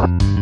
Bye.